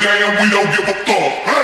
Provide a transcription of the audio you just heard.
Damn, we don't give a fuck.